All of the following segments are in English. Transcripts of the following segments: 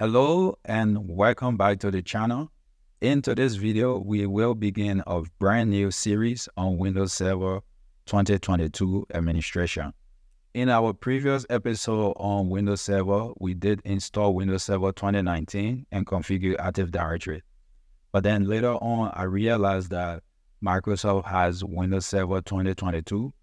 Hello and welcome back to the channel. In today's video, we will begin a brand new series on Windows Server 2022 administration. In our previous episode on Windows Server, we did install Windows Server 2019 and configure Active Directory. But then later on, I realized that Microsoft has Windows Server 2022.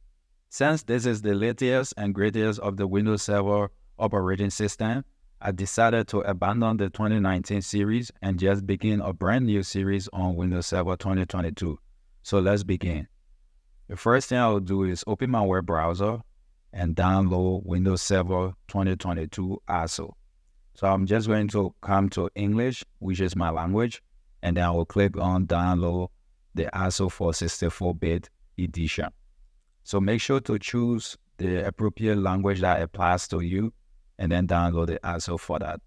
Since this is the latest and greatest of the Windows Server operating system, I decided to abandon the 2019 series and just begin a brand new series on Windows Server 2022. So let's begin. The first thing I'll do is open my web browser and download Windows Server 2022 ISO. So I'm just going to come to English, which is my language, and then I will click on download the ISO for 64-bit edition. So make sure to choose the appropriate language that applies to you and then download the ISO for that.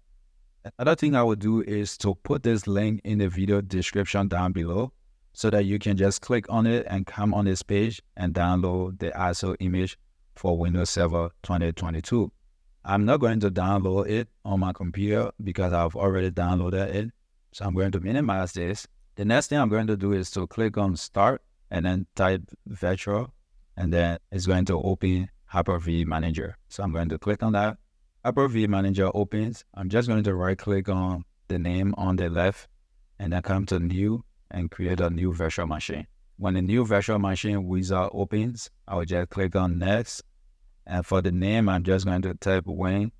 Another thing I would do is to put this link in the video description down below so that you can just click on it and come on this page and download the ISO image for Windows Server 2022. I'm not going to download it on my computer because I've already downloaded it. So I'm going to minimize this. The next thing I'm going to do is to click on start and then type virtual and then it's going to open Hyper-V Manager. So I'm going to click on that Hyper-V Manager opens, I'm just going to right click on the name on the left and then come to new and create a new virtual machine. When the new virtual machine wizard opens, I will just click on next. And for the name, I'm just going to type Win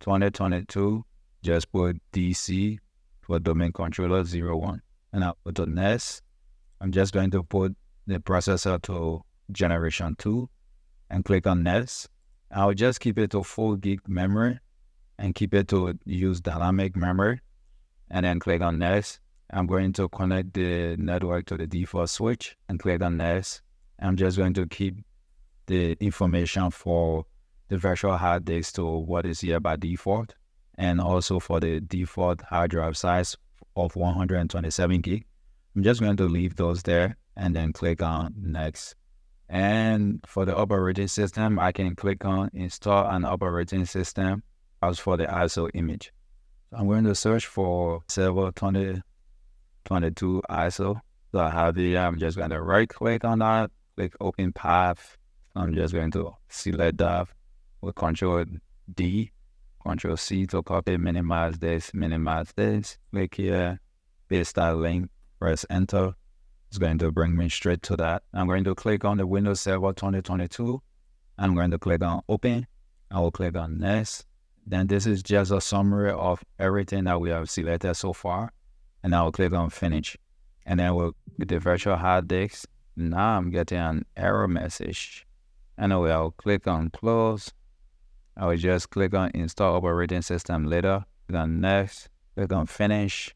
2022, just put DC for domain controller 01. And I'll put the next. I'm just going to put the processor to generation 2 and click on next. I'll just keep it to full gig memory and keep it to use dynamic memory and then click on next. I'm going to connect the network to the default switch and click on next. I'm just going to keep the information for the virtual hard disk to what is here by default and also for the default hard drive size of 127 gig. I'm just going to leave those there and then click on next. And for the operating system, I can click on install an operating system as for the ISO image. So I'm going to search for server 2022 ISO. So I have it. I'm just going to right click on that, click open path. I'm just going to select that with control D, control C to copy, minimize this, minimize this. Click here, paste that link, press enter. It's going to bring me straight to that. I'm going to click on the Windows Server 2022. I'm going to click on Open. I will click on Next. Then this is just a summary of everything that we have selected so far. And I will click on Finish. And then we'll get the virtual hard disk. Now I'm getting an error message. Anyway, I'll click on Close. I will just click on Install Operating System later. Click on Next. Click on Finish.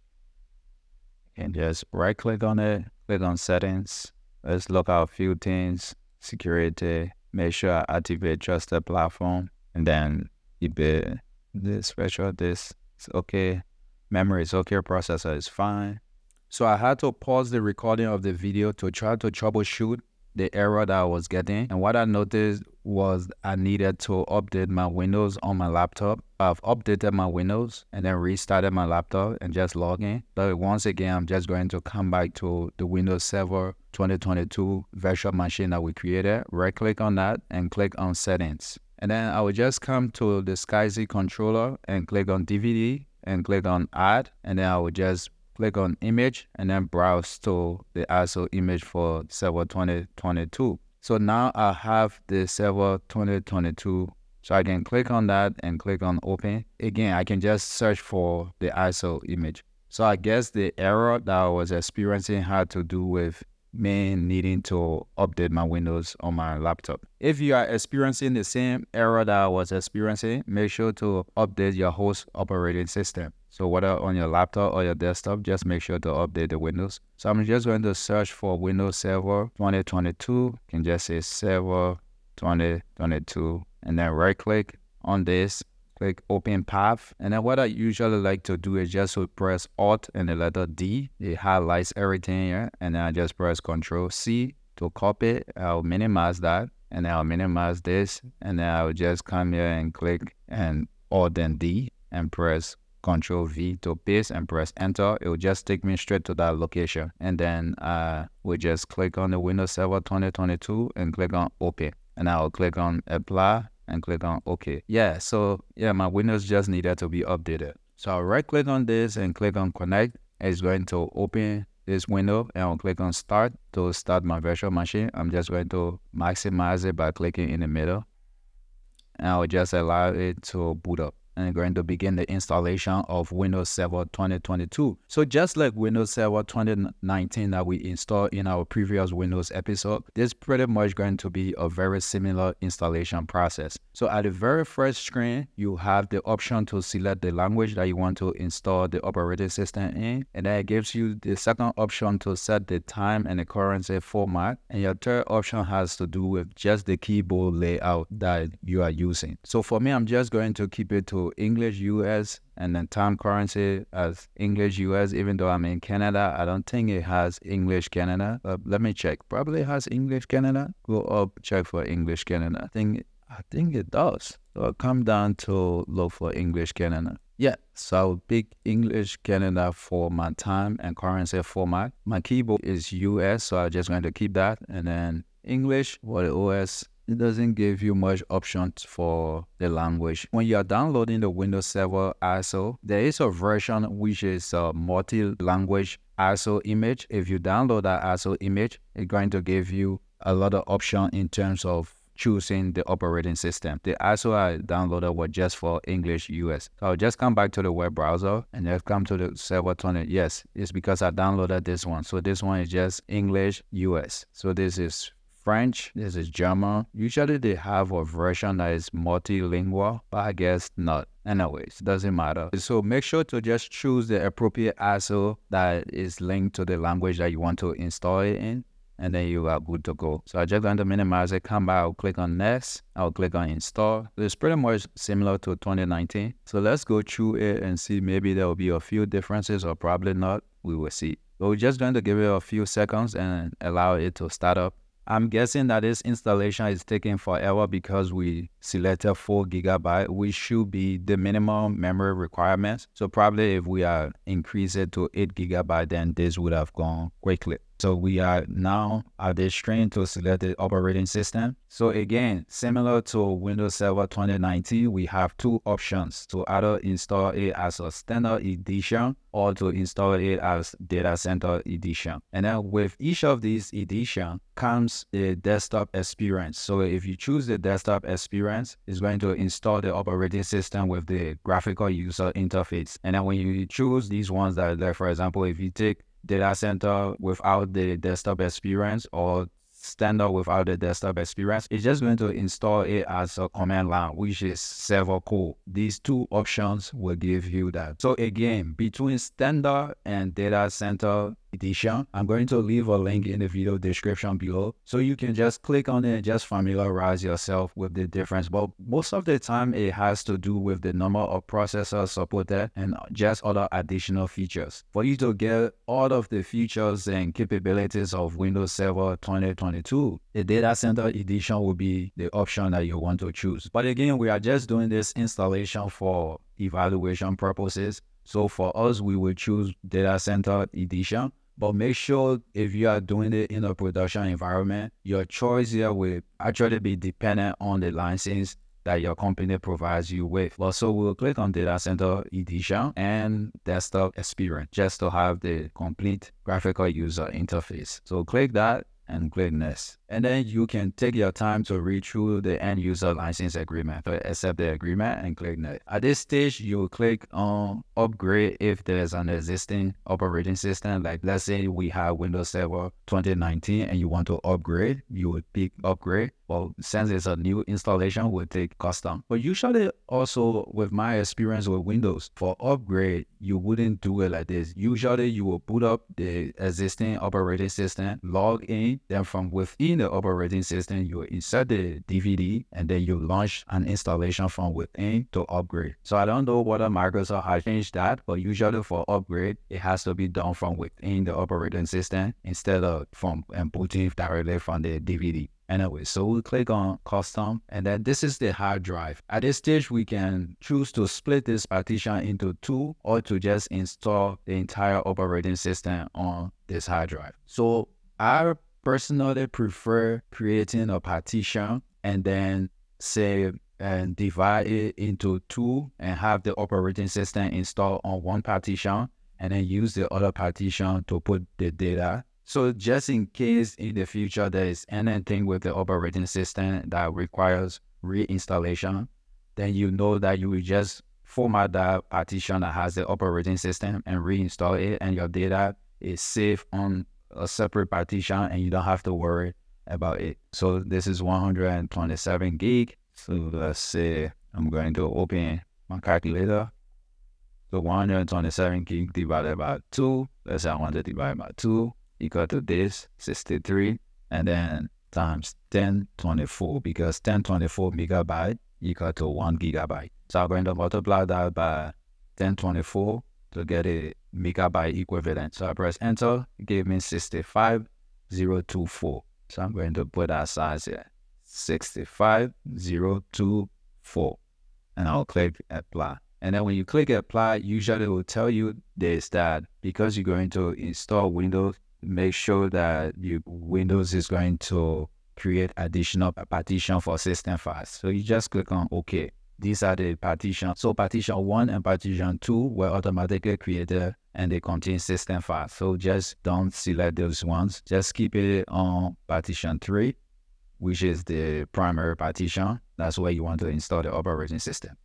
And just right click on it click on settings. Let's look at a few things. Security. Make sure I activate trusted platform and then keep it this special this is okay. Memory is okay, processor is fine. So I had to pause the recording of the video to try to troubleshoot the error that I was getting. And what I noticed was I needed to update my Windows on my laptop. I've updated my Windows and then restarted my laptop and just log in. But once again, I'm just going to come back to the Windows Server 2022 virtual machine that we created. Right click on that and click on settings. And then I will just come to the SCSI controller and click on DVD and click on add. And then I will just click on image and then browse to the ISO image for server 2022. So now I have the server 2022. So I can click on that and click on open. Again, I can just search for the ISO image. So I guess the error that I was experiencing had to do with me needing to update my Windows on my laptop. If you are experiencing the same error that I was experiencing, make sure to update your host operating system. So whether on your laptop or your desktop, just make sure to update the Windows. So I'm just going to search for Windows Server 2022. You can just say Server 2022 and then right click on this, click Open Path. And then what I usually like to do is just to press Alt and the letter D. It highlights everything here. And then I just press Control C to copy. I'll minimize that and then I'll minimize this and then I'll just come here and click and Alt and D and press Control V to paste and press enter, it will just take me straight to that location. And then uh, we just click on the Windows Server 2022 and click on open. And I'll click on apply and click on OK. Yeah, so yeah, my Windows just needed to be updated. So I'll right click on this and click on connect. It's going to open this window and I'll click on start to start my virtual machine. I'm just going to maximize it by clicking in the middle and I'll just allow it to boot up and going to begin the installation of Windows Server 2022. So just like Windows Server 2019 that we installed in our previous Windows episode, this pretty much going to be a very similar installation process. So at the very first screen, you have the option to select the language that you want to install the operating system in, and then it gives you the second option to set the time and the currency format, and your third option has to do with just the keyboard layout that you are using. So for me, I'm just going to keep it to English US and then time currency as English US. Even though I'm in Canada, I don't think it has English Canada. Let me check. Probably has English Canada. Go up, check for English Canada. I think I think it does. So come down to look for English Canada. Yeah, so I'll pick English Canada for my time and currency format. My keyboard is US, so I'm just going to keep that. And then English for the OS it doesn't give you much options for the language. When you are downloading the Windows Server ISO, there is a version which is a multi-language ISO image. If you download that ISO image, it's going to give you a lot of options in terms of choosing the operating system. The ISO I downloaded was just for English US. So I'll just come back to the web browser and just come to the server 20. Yes, it's because I downloaded this one. So this one is just English US. So this is French, this is German. Usually they have a version that is multilingual, but I guess not. Anyways, doesn't matter. So make sure to just choose the appropriate ISO that is linked to the language that you want to install it in and then you are good to go. So I'm just going to minimize it, come back, I'll click on next, I'll click on install. It's pretty much similar to 2019. So let's go through it and see maybe there will be a few differences or probably not. We will see. So we're just going to give it a few seconds and allow it to start up. I'm guessing that this installation is taking forever because we selected 4 gigabyte, which should be the minimum memory requirements. So probably if we are increase it to 8 gigabyte, then this would have gone quickly. So we are now screen to select the operating system. So again, similar to Windows Server 2019, we have two options to either install it as a standard edition or to install it as data center edition. And then with each of these edition comes the desktop experience. So if you choose the desktop experience, it's going to install the operating system with the graphical user interface. And then when you choose these ones that, like for example, if you take data center without the desktop experience or standard without the desktop experience, it's just going to install it as a command line, which is server core. These two options will give you that. So again, between standard and data center edition. I'm going to leave a link in the video description below so you can just click on it and just familiarize yourself with the difference. But most of the time it has to do with the number of processors supported and just other additional features. For you to get all of the features and capabilities of Windows Server 2022, the data center edition will be the option that you want to choose. But again, we are just doing this installation for evaluation purposes. So for us, we will choose data center edition but make sure if you are doing it in a production environment, your choice here will actually be dependent on the license that your company provides you with. Also, we'll click on Data Center Edition and Desktop Experience just to have the complete graphical user interface. So click that and click Next. And then you can take your time to read through the end user license agreement, to accept the agreement and click next. At this stage, you will click on upgrade if there's an existing operating system. Like let's say we have Windows Server 2019 and you want to upgrade, you would pick upgrade. Well, since it's a new installation, we'll take custom. But usually also with my experience with Windows, for upgrade, you wouldn't do it like this. Usually you will boot up the existing operating system, log in, then from within in the operating system, you insert the DVD and then you launch an installation from within to upgrade. So I don't know whether Microsoft has changed that, but usually for upgrade, it has to be done from within the operating system instead of from booting directly from the DVD. Anyway, so we click on custom and then this is the hard drive. At this stage, we can choose to split this partition into two or to just install the entire operating system on this hard drive. So I personally prefer creating a partition and then say and divide it into two and have the operating system installed on one partition and then use the other partition to put the data. So just in case in the future there is anything with the operating system that requires reinstallation, then you know that you will just format that partition that has the operating system and reinstall it and your data is safe on a separate partition and you don't have to worry about it. So this is 127 gig. So let's say I'm going to open my calculator. So 127 gig divided by 2. Let's say I want to divide by 2 equal to this 63 and then times 1024 because 1024 megabyte equal to 1 gigabyte. So I'm going to multiply that by 1024 to get megabyte equivalent. So I press enter, gave me 65024. So I'm going to put that size here, 65024. And I'll click apply. And then when you click apply, usually it will tell you this that because you're going to install Windows make sure that your Windows is going to create additional partition for system files. So you just click on OK. These are the partitions. So partition 1 and partition 2 were automatically created and they contain system files. So just don't select those ones. Just keep it on partition 3, which is the primary partition. That's where you want to install the operating system.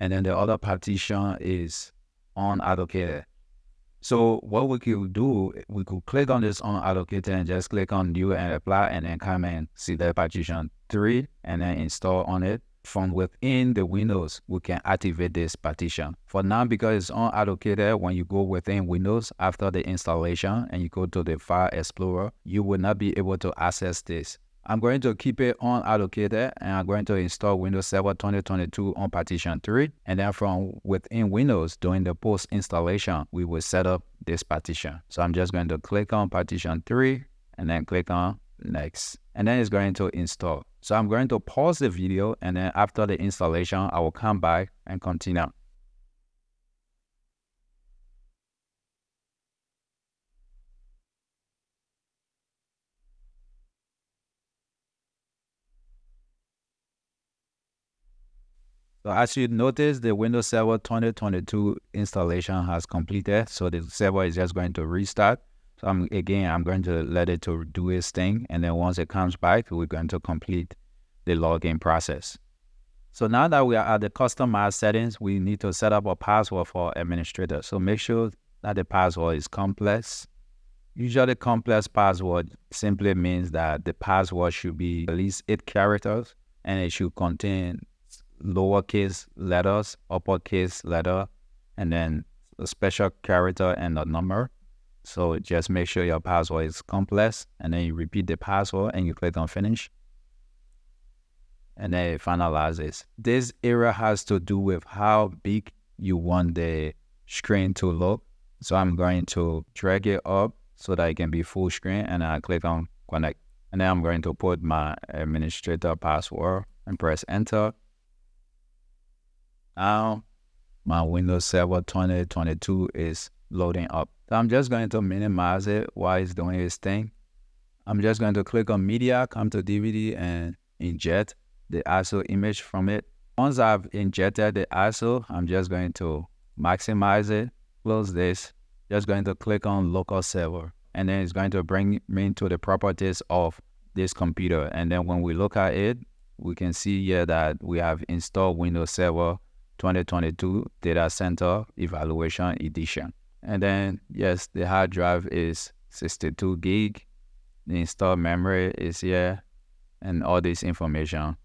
And then the other partition is unallocated. So what we could do, we could click on this unallocated and just click on new and apply and then come and see select partition 3 and then install on it. From within the Windows, we can activate this partition. For now, because it's unallocated, when you go within Windows after the installation and you go to the File Explorer, you will not be able to access this. I'm going to keep it unallocated and I'm going to install Windows Server 2022 on partition 3 and then from within Windows during the post installation we will set up this partition. So I'm just going to click on partition 3 and then click on next and then it's going to install. So I'm going to pause the video and then after the installation I will come back and continue. So as you notice, the Windows Server 2022 installation has completed. So the server is just going to restart. So I'm, again, I'm going to let it to do its thing. And then once it comes back, we're going to complete the login process. So now that we are at the customized settings, we need to set up a password for administrator. So make sure that the password is complex. Usually complex password simply means that the password should be at least eight characters and it should contain lowercase letters, uppercase letter, and then a special character and a number. So just make sure your password is complex and then you repeat the password and you click on finish. And then it finalizes. This area has to do with how big you want the screen to look. So I'm going to drag it up so that it can be full screen and I click on connect. And then I'm going to put my administrator password and press enter. Now my Windows Server 2022 is loading up. So I'm just going to minimize it while it's doing its thing. I'm just going to click on media, come to DVD and inject the ISO image from it. Once I've injected the ISO, I'm just going to maximize it, close this, just going to click on local server and then it's going to bring me to the properties of this computer. And then when we look at it, we can see here that we have installed Windows Server 2022 Data Center Evaluation Edition. And then, yes, the hard drive is 62 gig. The installed memory is here and all this information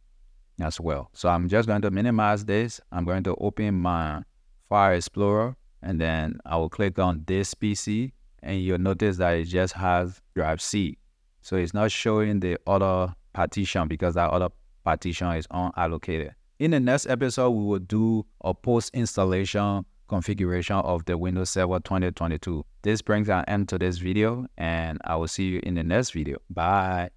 as well. So I'm just going to minimize this. I'm going to open my File Explorer and then I will click on this PC and you'll notice that it just has drive C. So it's not showing the other partition because that other partition is unallocated. In the next episode, we will do a post installation configuration of the Windows Server 2022. This brings an end to this video and I will see you in the next video. Bye.